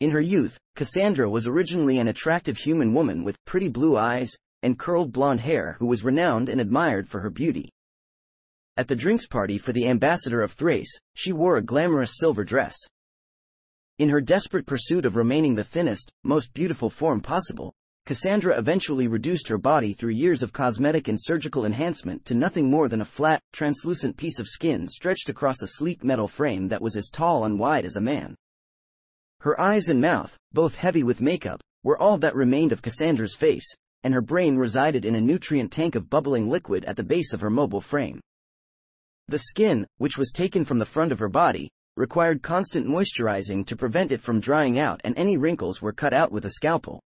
In her youth, Cassandra was originally an attractive human woman with pretty blue eyes and curled blonde hair who was renowned and admired for her beauty. At the drinks party for the ambassador of Thrace, she wore a glamorous silver dress. In her desperate pursuit of remaining the thinnest, most beautiful form possible, Cassandra eventually reduced her body through years of cosmetic and surgical enhancement to nothing more than a flat, translucent piece of skin stretched across a sleek metal frame that was as tall and wide as a man. Her eyes and mouth, both heavy with makeup, were all that remained of Cassandra's face, and her brain resided in a nutrient tank of bubbling liquid at the base of her mobile frame. The skin, which was taken from the front of her body, required constant moisturizing to prevent it from drying out and any wrinkles were cut out with a scalpel.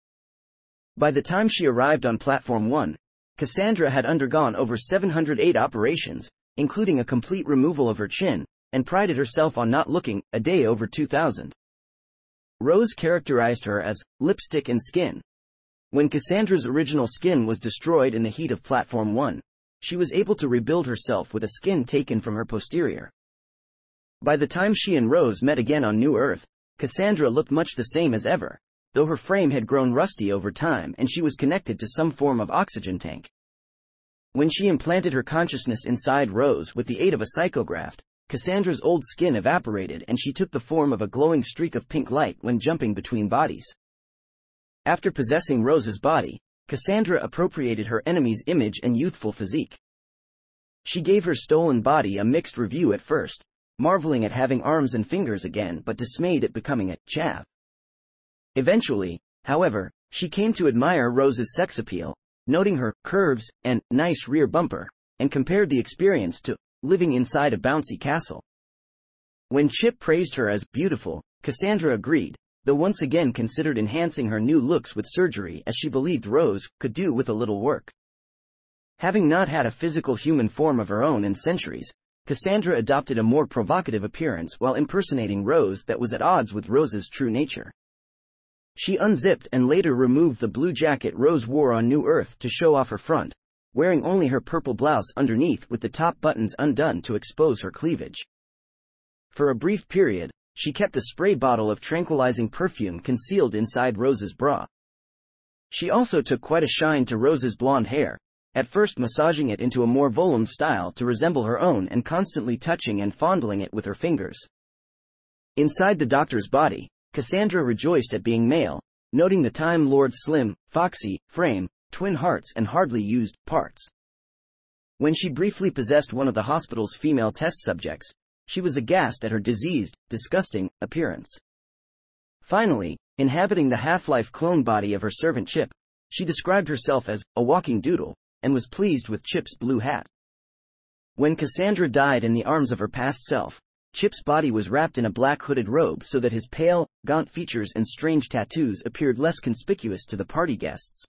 By the time she arrived on Platform 1, Cassandra had undergone over 708 operations, including a complete removal of her chin, and prided herself on not looking a day over 2000. Rose characterized her as lipstick and skin. When Cassandra's original skin was destroyed in the heat of Platform 1, she was able to rebuild herself with a skin taken from her posterior. By the time she and Rose met again on New Earth, Cassandra looked much the same as ever, though her frame had grown rusty over time and she was connected to some form of oxygen tank. When she implanted her consciousness inside Rose with the aid of a psychograft, Cassandra's old skin evaporated and she took the form of a glowing streak of pink light when jumping between bodies. After possessing Rose's body, Cassandra appropriated her enemy's image and youthful physique. She gave her stolen body a mixed review at first, marveling at having arms and fingers again but dismayed at becoming a chav. Eventually, however, she came to admire Rose's sex appeal, noting her curves and nice rear bumper, and compared the experience to living inside a bouncy castle. When Chip praised her as beautiful, Cassandra agreed, though once again considered enhancing her new looks with surgery as she believed Rose could do with a little work. Having not had a physical human form of her own in centuries, Cassandra adopted a more provocative appearance while impersonating Rose that was at odds with Rose's true nature. She unzipped and later removed the blue jacket Rose wore on New Earth to show off her front, wearing only her purple blouse underneath with the top buttons undone to expose her cleavage. For a brief period, she kept a spray bottle of tranquilizing perfume concealed inside Rose's bra. She also took quite a shine to Rose's blonde hair, at first massaging it into a more volume style to resemble her own and constantly touching and fondling it with her fingers. Inside the doctor's body, Cassandra rejoiced at being male, noting the Time Lord's slim, foxy, frame, twin hearts and hardly used parts. When she briefly possessed one of the hospital's female test subjects, she was aghast at her diseased, disgusting appearance. Finally, inhabiting the half-life clone body of her servant Chip, she described herself as a walking doodle and was pleased with Chip's blue hat. When Cassandra died in the arms of her past self, Chip's body was wrapped in a black hooded robe so that his pale, gaunt features and strange tattoos appeared less conspicuous to the party guests.